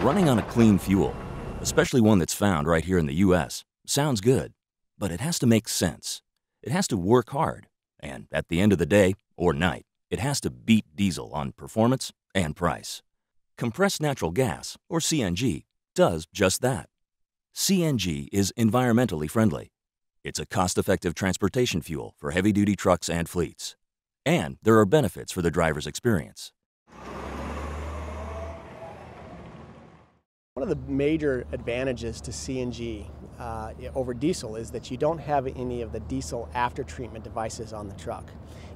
Running on a clean fuel, especially one that's found right here in the US, sounds good, but it has to make sense. It has to work hard, and at the end of the day, or night, it has to beat diesel on performance and price. Compressed natural gas, or CNG, does just that. CNG is environmentally friendly. It's a cost-effective transportation fuel for heavy-duty trucks and fleets. And there are benefits for the driver's experience. One of the major advantages to CNG uh, over diesel is that you don't have any of the diesel after treatment devices on the truck.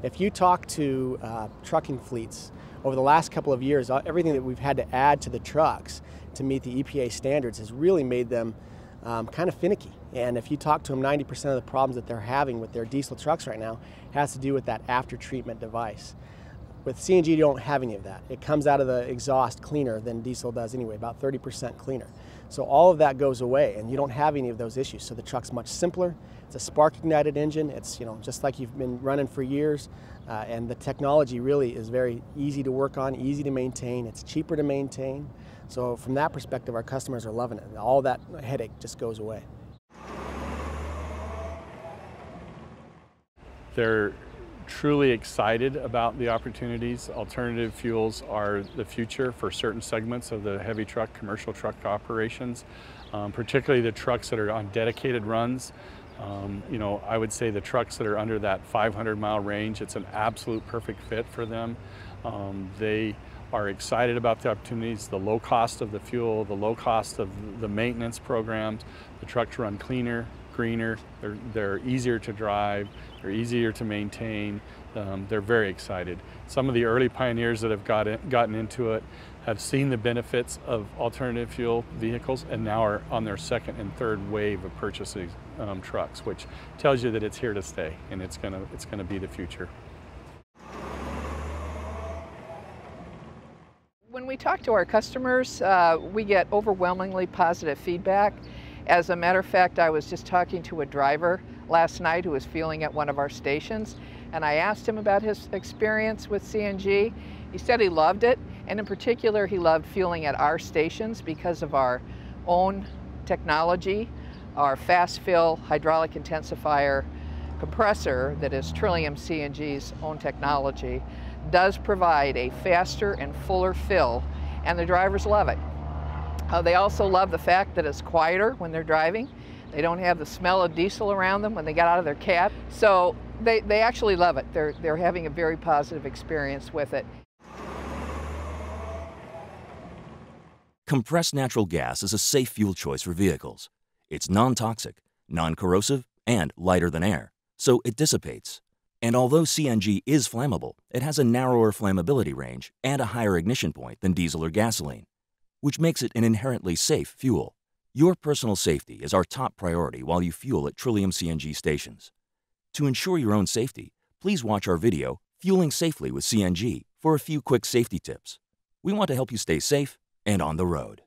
If you talk to uh, trucking fleets over the last couple of years, uh, everything that we've had to add to the trucks to meet the EPA standards has really made them um, kind of finicky. And if you talk to them, 90% of the problems that they're having with their diesel trucks right now has to do with that after treatment device. With CNG, you don't have any of that. It comes out of the exhaust cleaner than diesel does anyway, about 30% cleaner. So all of that goes away and you don't have any of those issues. So the truck's much simpler. It's a spark ignited engine. It's you know just like you've been running for years. Uh, and the technology really is very easy to work on, easy to maintain. It's cheaper to maintain. So from that perspective, our customers are loving it. All that headache just goes away. They're truly excited about the opportunities. Alternative fuels are the future for certain segments of the heavy truck, commercial truck operations, um, particularly the trucks that are on dedicated runs. Um, you know, I would say the trucks that are under that 500 mile range, it's an absolute perfect fit for them. Um, they are excited about the opportunities, the low cost of the fuel, the low cost of the maintenance programs, the trucks run cleaner, greener, they're, they're easier to drive, they're easier to maintain, um, they're very excited. Some of the early pioneers that have got in, gotten into it have seen the benefits of alternative fuel vehicles and now are on their second and third wave of purchasing um, trucks, which tells you that it's here to stay and it's gonna, it's gonna be the future. When we talk to our customers, uh, we get overwhelmingly positive feedback. As a matter of fact, I was just talking to a driver last night who was fueling at one of our stations, and I asked him about his experience with CNG. He said he loved it, and in particular, he loved fueling at our stations because of our own technology, our fast fill hydraulic intensifier compressor that is Trillium CNG's own technology does provide a faster and fuller fill, and the drivers love it. Uh, they also love the fact that it's quieter when they're driving. They don't have the smell of diesel around them when they get out of their cab. So they, they actually love it. They're, they're having a very positive experience with it. Compressed natural gas is a safe fuel choice for vehicles. It's non-toxic, non-corrosive, and lighter than air, so it dissipates. And although CNG is flammable, it has a narrower flammability range and a higher ignition point than diesel or gasoline which makes it an inherently safe fuel. Your personal safety is our top priority while you fuel at Trillium CNG stations. To ensure your own safety, please watch our video, Fueling Safely with CNG, for a few quick safety tips. We want to help you stay safe and on the road.